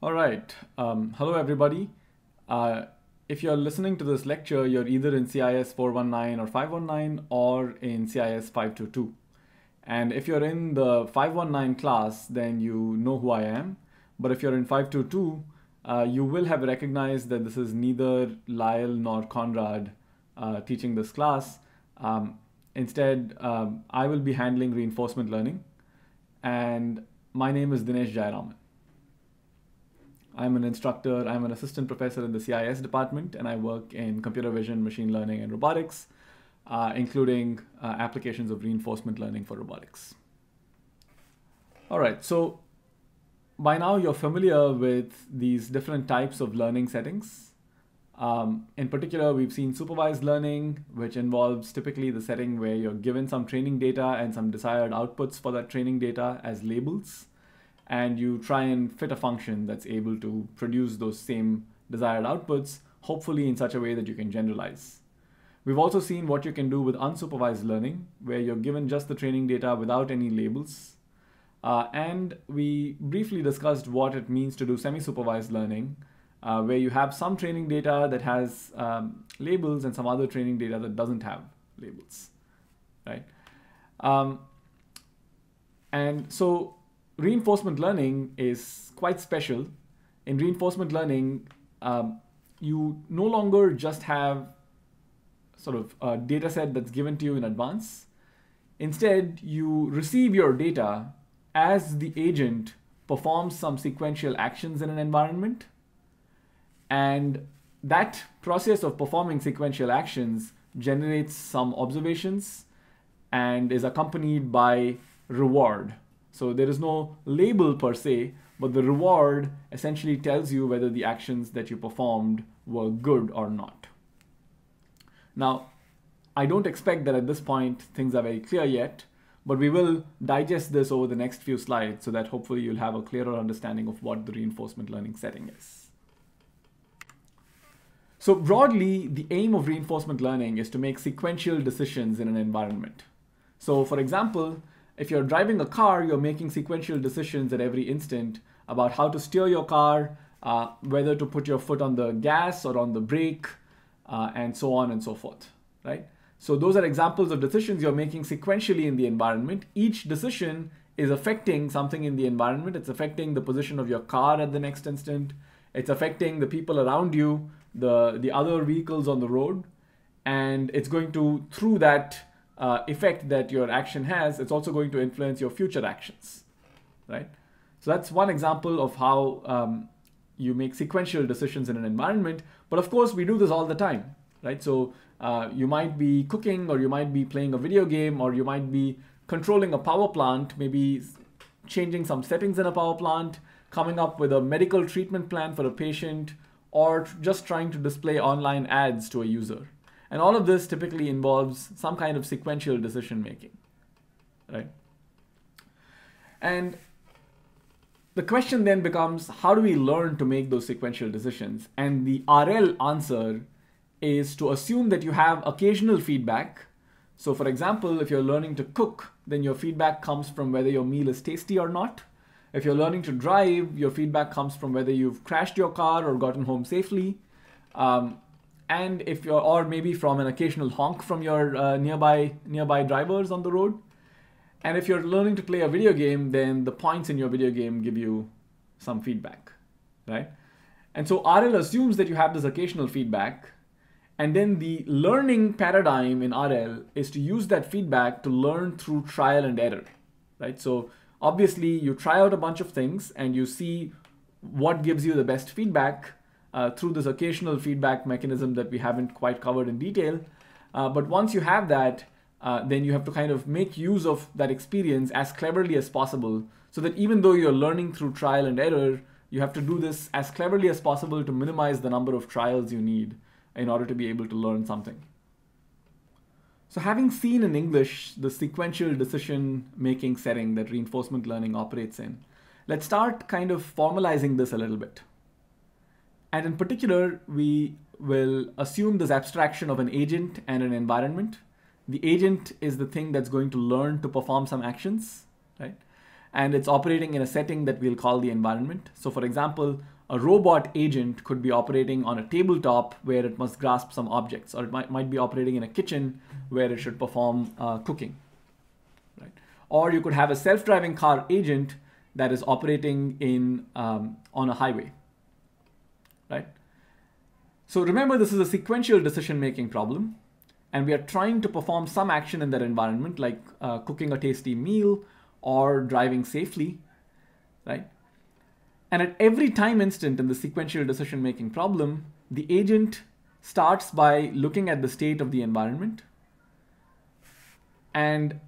All right. Um, hello, everybody. Uh, if you're listening to this lecture, you're either in CIS 419 or 519 or in CIS 522. And if you're in the 519 class, then you know who I am. But if you're in 522, uh, you will have recognized that this is neither Lyle nor Konrad uh, teaching this class. Um, instead, um, I will be handling reinforcement learning. And my name is Dinesh Jayaraman. I'm an instructor, I'm an assistant professor in the CIS department, and I work in computer vision, machine learning, and robotics, uh, including uh, applications of reinforcement learning for robotics. All right, so by now you're familiar with these different types of learning settings. Um, in particular, we've seen supervised learning, which involves typically the setting where you're given some training data and some desired outputs for that training data as labels and you try and fit a function that's able to produce those same desired outputs, hopefully in such a way that you can generalize. We've also seen what you can do with unsupervised learning, where you're given just the training data without any labels. Uh, and we briefly discussed what it means to do semi-supervised learning, uh, where you have some training data that has um, labels and some other training data that doesn't have labels, right? Um, and so reinforcement learning is quite special. In reinforcement learning, um, you no longer just have sort of a data set that's given to you in advance. Instead, you receive your data as the agent performs some sequential actions in an environment. And that process of performing sequential actions generates some observations and is accompanied by reward. So there is no label per se, but the reward essentially tells you whether the actions that you performed were good or not. Now, I don't expect that at this point things are very clear yet, but we will digest this over the next few slides so that hopefully you'll have a clearer understanding of what the reinforcement learning setting is. So broadly, the aim of reinforcement learning is to make sequential decisions in an environment. So for example, if you're driving a car, you're making sequential decisions at every instant about how to steer your car, uh, whether to put your foot on the gas or on the brake, uh, and so on and so forth, right? So those are examples of decisions you're making sequentially in the environment. Each decision is affecting something in the environment. It's affecting the position of your car at the next instant. It's affecting the people around you, the, the other vehicles on the road. And it's going to, through that uh, effect that your action has, it's also going to influence your future actions, right? So that's one example of how um, you make sequential decisions in an environment. But of course, we do this all the time, right? So uh, you might be cooking, or you might be playing a video game, or you might be controlling a power plant, maybe changing some settings in a power plant, coming up with a medical treatment plan for a patient, or just trying to display online ads to a user, and all of this typically involves some kind of sequential decision making, right? And the question then becomes, how do we learn to make those sequential decisions? And the RL answer is to assume that you have occasional feedback. So for example, if you're learning to cook, then your feedback comes from whether your meal is tasty or not. If you're learning to drive, your feedback comes from whether you've crashed your car or gotten home safely. Um, and if you're or maybe from an occasional honk from your uh, nearby nearby drivers on the road. And if you're learning to play a video game then the points in your video game give you some feedback right? And so rl assumes that you have this occasional feedback. And then the learning paradigm in rl is to use that feedback to learn through trial and error right? So obviously you try out a bunch of things and you see what gives you the best feedback uh, through this occasional feedback mechanism that we haven't quite covered in detail. Uh, but once you have that, uh, then you have to kind of make use of that experience as cleverly as possible so that even though you're learning through trial and error, you have to do this as cleverly as possible to minimize the number of trials you need in order to be able to learn something. So having seen in English the sequential decision making setting that reinforcement learning operates in, let's start kind of formalizing this a little bit. And in particular, we will assume this abstraction of an agent and an environment. The agent is the thing that's going to learn to perform some actions, right? and it's operating in a setting that we'll call the environment. So for example, a robot agent could be operating on a tabletop where it must grasp some objects, or it might, might be operating in a kitchen where it should perform uh, cooking. Right? Or you could have a self-driving car agent that is operating in um, on a highway. Right? So remember, this is a sequential decision-making problem, and we are trying to perform some action in that environment, like uh, cooking a tasty meal or driving safely, right? And at every time instant in the sequential decision making problem, the agent starts by looking at the state of the environment. And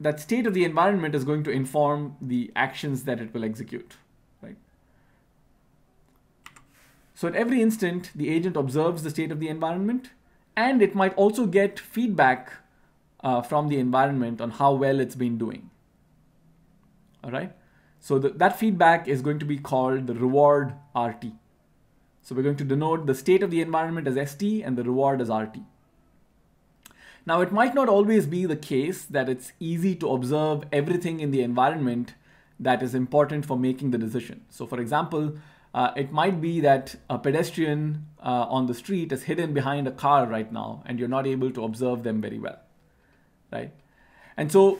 that state of the environment is going to inform the actions that it will execute, right? So at every instant, the agent observes the state of the environment, and it might also get feedback uh, from the environment on how well it's been doing. All right. So the, that feedback is going to be called the reward RT. So we're going to denote the state of the environment as ST and the reward as RT. Now it might not always be the case that it's easy to observe everything in the environment that is important for making the decision. So for example, uh, it might be that a pedestrian uh, on the street is hidden behind a car right now and you're not able to observe them very well, right? And so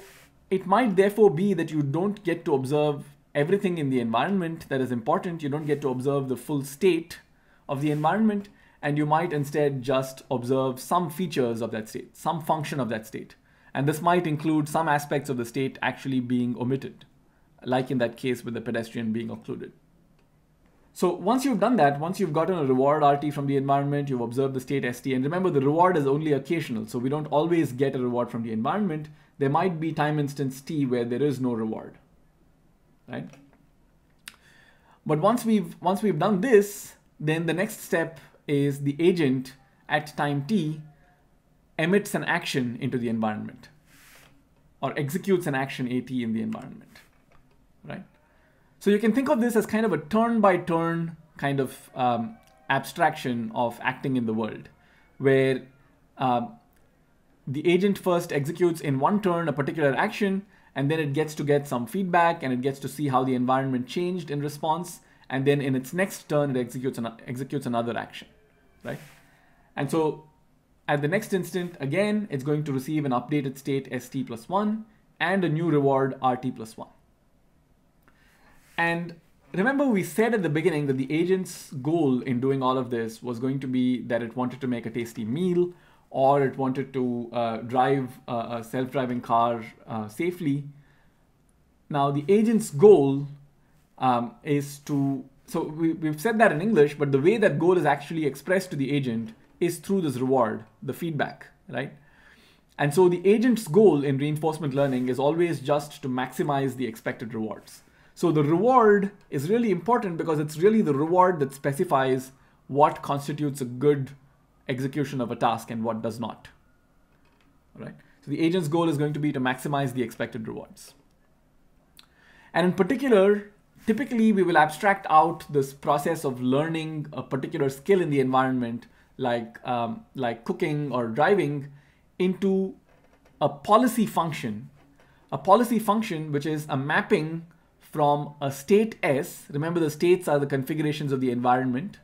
it might therefore be that you don't get to observe everything in the environment that is important. You don't get to observe the full state of the environment, and you might instead just observe some features of that state, some function of that state. And this might include some aspects of the state actually being omitted, like in that case with the pedestrian being occluded. So once you've done that, once you've gotten a reward RT from the environment, you've observed the state ST, and remember the reward is only occasional, so we don't always get a reward from the environment. There might be time instance T where there is no reward right? But once we've once we've done this, then the next step is the agent at time t emits an action into the environment or executes an action at in the environment, right? So you can think of this as kind of a turn by turn kind of um, abstraction of acting in the world, where uh, the agent first executes in one turn a particular action, and then it gets to get some feedback and it gets to see how the environment changed in response and then in its next turn it executes an, executes another action right? And so at the next instant again it's going to receive an updated state st plus 1 and a new reward rt plus 1 and remember we said at the beginning that the agent's goal in doing all of this was going to be that it wanted to make a tasty meal or it wanted to uh, drive a, a self-driving car uh, safely. Now the agent's goal um, is to, so we, we've said that in English, but the way that goal is actually expressed to the agent is through this reward, the feedback, right? And so the agent's goal in reinforcement learning is always just to maximize the expected rewards. So the reward is really important because it's really the reward that specifies what constitutes a good execution of a task and what does not. All right. So the agent's goal is going to be to maximize the expected rewards. And in particular, typically we will abstract out this process of learning a particular skill in the environment, like, um, like cooking or driving, into a policy function. A policy function which is a mapping from a state S. Remember the states are the configurations of the environment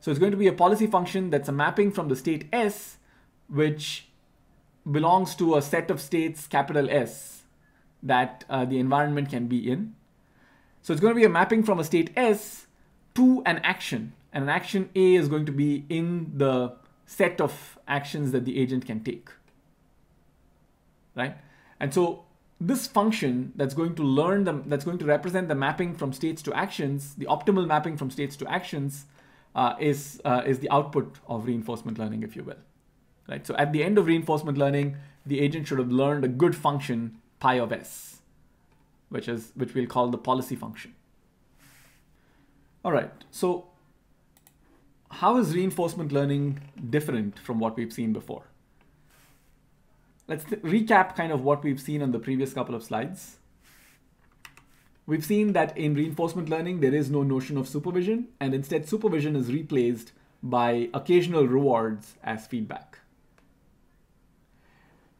so it's going to be a policy function that's a mapping from the state S, which belongs to a set of states, capital S, that uh, the environment can be in. So it's going to be a mapping from a state S to an action. And an action A is going to be in the set of actions that the agent can take. Right? And so this function that's going to learn them, that's going to represent the mapping from states to actions, the optimal mapping from states to actions, uh, is, uh, is the output of reinforcement learning, if you will. Right? So at the end of reinforcement learning, the agent should have learned a good function, pi of s, which, is, which we'll call the policy function. All right, so how is reinforcement learning different from what we've seen before? Let's recap kind of what we've seen on the previous couple of slides. We've seen that in reinforcement learning, there is no notion of supervision, and instead supervision is replaced by occasional rewards as feedback.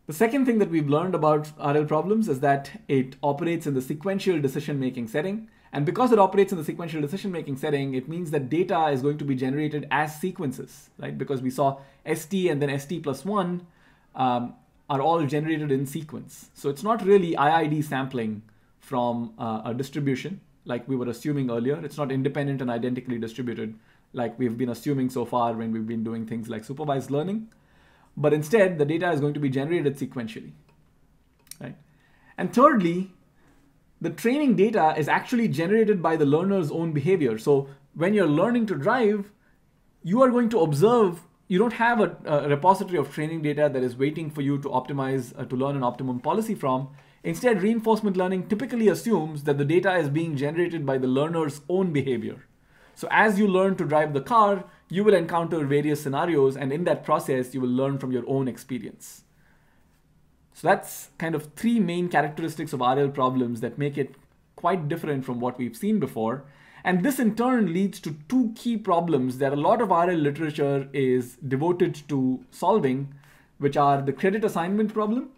The second thing that we've learned about RL problems is that it operates in the sequential decision-making setting. And because it operates in the sequential decision-making setting, it means that data is going to be generated as sequences, right? Because we saw ST and then ST plus one um, are all generated in sequence. So it's not really IID sampling from uh, a distribution like we were assuming earlier. It's not independent and identically distributed like we've been assuming so far when we've been doing things like supervised learning. But instead, the data is going to be generated sequentially. Right? And thirdly, the training data is actually generated by the learner's own behavior. So when you're learning to drive, you are going to observe, you don't have a, a repository of training data that is waiting for you to optimize, uh, to learn an optimum policy from. Instead, reinforcement learning typically assumes that the data is being generated by the learner's own behavior. So as you learn to drive the car, you will encounter various scenarios, and in that process, you will learn from your own experience. So that's kind of three main characteristics of RL problems that make it quite different from what we've seen before. And this in turn leads to two key problems that a lot of RL literature is devoted to solving, which are the credit assignment problem,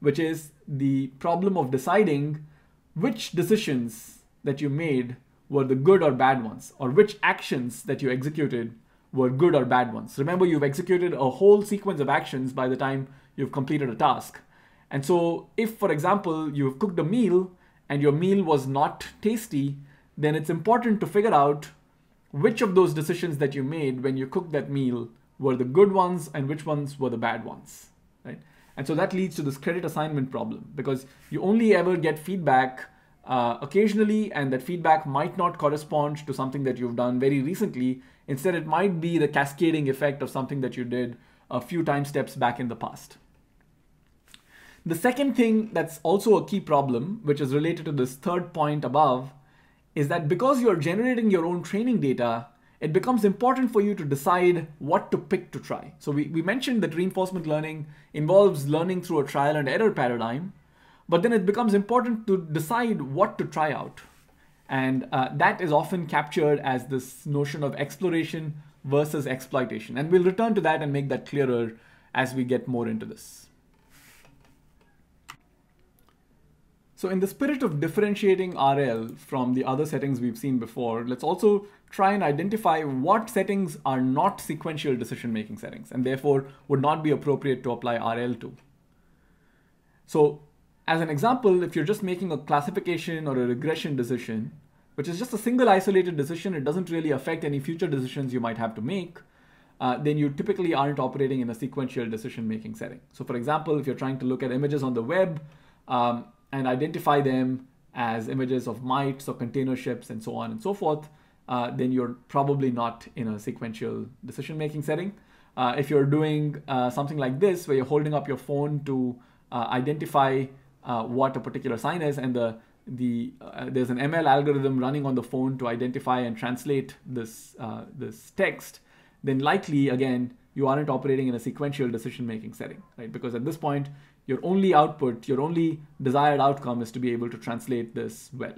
which is the problem of deciding which decisions that you made were the good or bad ones, or which actions that you executed were good or bad ones. Remember, you've executed a whole sequence of actions by the time you've completed a task. And so, if, for example, you've cooked a meal and your meal was not tasty, then it's important to figure out which of those decisions that you made when you cooked that meal were the good ones and which ones were the bad ones, right? And so that leads to this credit assignment problem because you only ever get feedback uh, occasionally, and that feedback might not correspond to something that you've done very recently. Instead, it might be the cascading effect of something that you did a few time steps back in the past. The second thing that's also a key problem, which is related to this third point above, is that because you're generating your own training data, it becomes important for you to decide what to pick to try. So we, we mentioned that reinforcement learning involves learning through a trial and error paradigm. But then it becomes important to decide what to try out. And uh, that is often captured as this notion of exploration versus exploitation. And we'll return to that and make that clearer as we get more into this. So in the spirit of differentiating RL from the other settings we've seen before, let's also try and identify what settings are not sequential decision-making settings and therefore would not be appropriate to apply RL to. So as an example, if you're just making a classification or a regression decision, which is just a single isolated decision, it doesn't really affect any future decisions you might have to make, uh, then you typically aren't operating in a sequential decision making setting. So, for example, if you're trying to look at images on the web um, and identify them as images of mites or container ships and so on and so forth, uh, then you're probably not in a sequential decision making setting. Uh, if you're doing uh, something like this, where you're holding up your phone to uh, identify uh, what a particular sign is, and the the uh, there's an ML algorithm running on the phone to identify and translate this this text, then likely again you aren't operating in a sequential decision making setting, right? Because at this point, your only output, your only desired outcome is to be able to translate this well.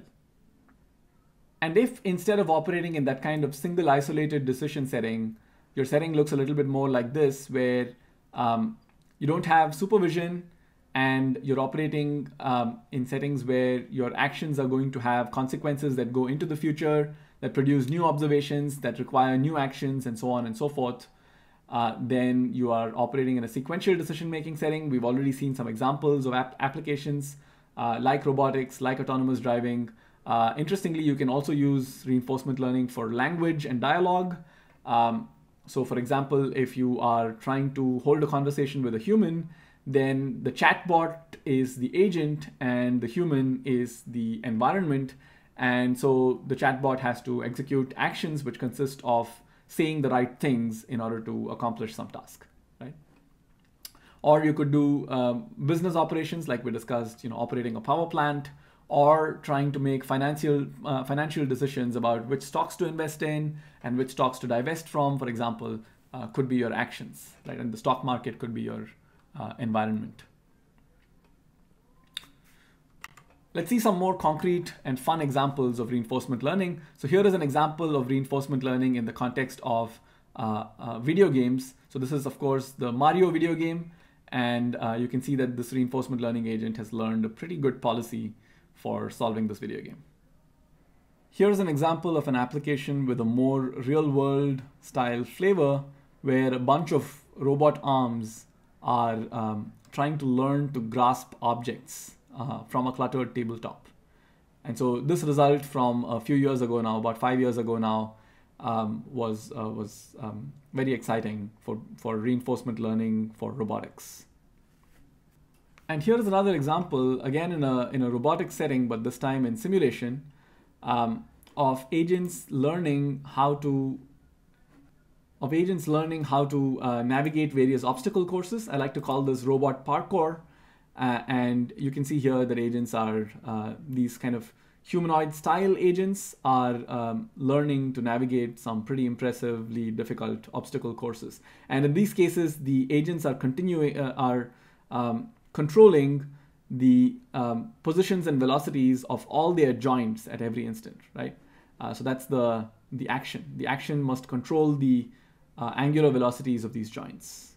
And if instead of operating in that kind of single isolated decision setting, your setting looks a little bit more like this, where um, you don't have supervision, and you're operating um, in settings where your actions are going to have consequences that go into the future, that produce new observations, that require new actions, and so on and so forth, uh, then you are operating in a sequential decision making setting. We've already seen some examples of ap- applications uh, like robotics, like autonomous driving. Uh, interestingly, you can also use reinforcement learning for language and dialogue. Um, so, for example, if you are trying to hold a conversation with a human, then the chatbot is the agent and the human is the environment. And so the chatbot has to execute actions which consist of saying the right things in order to accomplish some task, right? Or you could do um, business operations like we discussed, you know, operating a power plant or trying to make financial uh, financial decisions about which stocks to invest in and which stocks to divest from, for example, uh, could be your actions, right? And the stock market could be your uh, environment. Let's see some more concrete and fun examples of reinforcement learning. So here is an example of reinforcement learning in the context of uh, uh, video games. So this is of course the Mario video game. And uh, you can see that this reinforcement learning agent has learned a pretty good policy for solving this video game. Here's an example of an application with a more real world style flavor where a bunch of robot arms are um, trying to learn to grasp objects uh, from a cluttered tabletop. And so this result from a few years ago now, about five years ago now, um, was uh, was um, very exciting for, for reinforcement learning for robotics. And here is another example, again in a, in a robotic setting, but this time in simulation, um, of agents learning how to of agents learning how to uh, navigate various obstacle courses. I like to call this robot parkour. Uh, and you can see here that agents are uh, these kind of humanoid style agents are um, learning to navigate some pretty impressively difficult obstacle courses. And in these cases, the agents are continuing uh, are um, controlling the um, positions and velocities of all their joints at every instant, right? Uh, so that's the the action. The action must control the uh, angular velocities of these joints.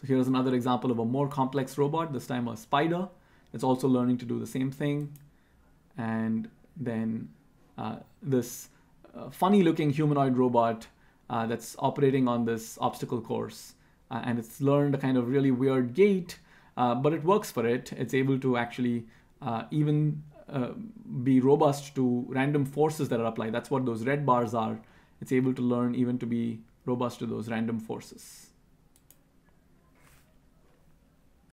So here's another example of a more complex robot, this time a spider It's also learning to do the same thing. And then uh, this uh, funny looking humanoid robot uh, that's operating on this obstacle course. Uh, and it's learned a kind of really weird gait, uh, but it works for it. It's able to actually even be robust to random forces that are applied. That's what those red bars are it's able to learn even to be robust to those random forces.